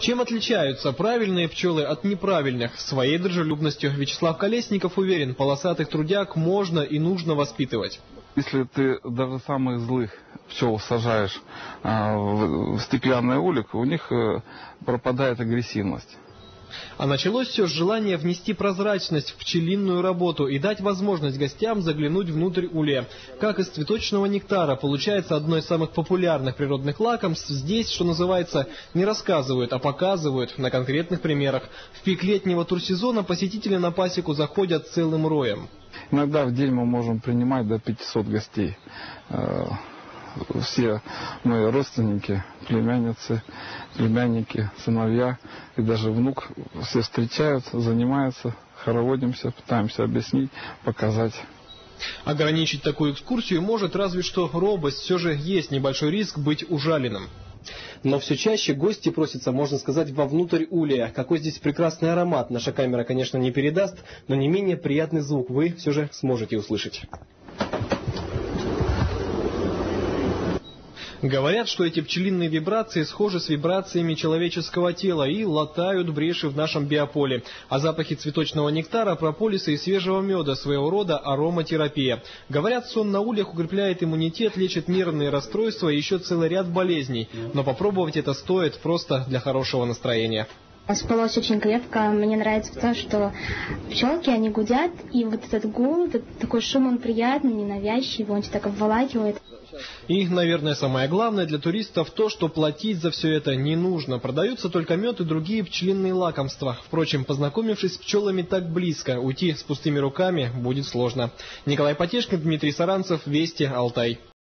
Чем отличаются правильные пчелы от неправильных? Своей дружелюбностью Вячеслав Колесников уверен, полосатых трудяг можно и нужно воспитывать. Если ты даже самых злых пчел сажаешь а, в, стеклянный улик, у них а, пропадает агрессивность. А началось все с желания внести прозрачность в пчелиную работу и дать возможность гостям заглянуть внутрь улья. Как из цветочного нектара получается одно из самых популярных природных лакомств, здесь, что называется, не рассказывают, а показывают на конкретных примерах. В пик летнего турсезона посетители на пасеку заходят целым роем. Иногда в день мы можем принимать до 500 гостей э, все мои родственники, племянницы, племянники, сыновья и даже внук все встречаются, занимаются, хороводимся, пытаемся объяснить, показать. Ограничить такую экскурсию может разве что робость, все же есть небольшой риск быть ужаленным. Но все чаще гости просятся, можно сказать, вовнутрь улья. Какой здесь прекрасный аромат. Наша камера, конечно, не передаст, но не менее приятный звук вы все же сможете услышать. Говорят, что эти пчелиные вибрации схожи с вибрациями человеческого тела и латают бреши в нашем биополе. А запахи цветочного нектара, прополиса и свежего меда своего рода ароматерапия. Говорят, сон на ульях укрепляет иммунитет, лечит нервные расстройства и еще целый ряд болезней. Но попробовать это стоит просто для хорошего настроения. Спалось очень крепко. Мне нравится то, что пчелки, они гудят, и вот этот гул, этот такой шум, он приятный, ненавязчивый, он тебя так обволакивает. И, наверное, самое главное для туристов то, что платить за все это не нужно. Продаются только мед и другие пчелиные лакомства. Впрочем, познакомившись с пчелами так близко, уйти с пустыми руками будет сложно. Николай Потешкин, Дмитрий Саранцев, Вести, Алтай.